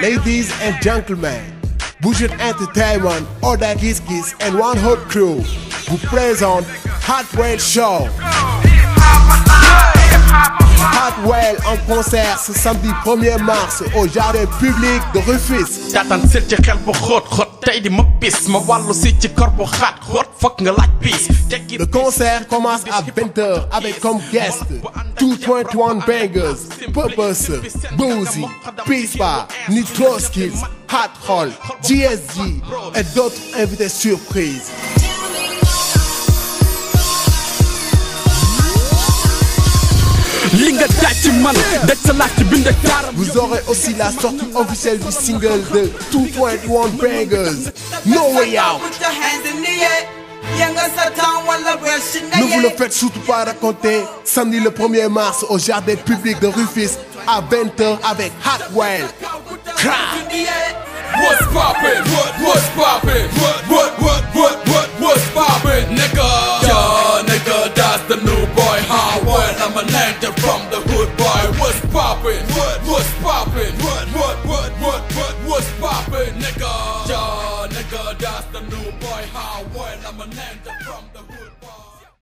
Ladies and gentlemen, Budget Entertainment, Oda Kiss Kiss and One Hot Crew vous présentent Hardwell Show. Hardwell en concert ce samedi 1er mars au jardin public de Rufisque. taataan seet ci xel bu xóot xóot tey di ma pis ma wàllu si ci kor bu xaat xóot fokk nga laaj piis tekki Le concert commence à 20h avec comme guest 221 Bangers, Purpose, Boozy, Pispa, Nitroskis, Hot Hall, GSG et d'autres invités surprises. Vous aurez aussi la sortie officielle du single de 221 Bangers, No Way Out. Ne vous le faites surtout pas raconter. Samedi le 1er mars au jardin public de Rufisque à 20h avec Hotwell. Crack. What's poppin'? What what's poppin'? What boy, how, well I'm an from the hood.